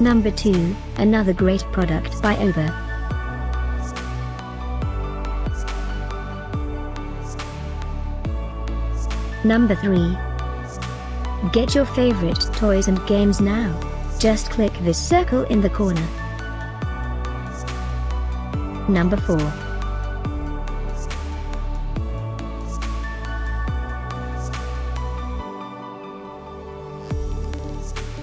Number 2, another great product by Aobor. Number 3. Get your favorite toys and games now. Just click this circle in the corner. Number 4.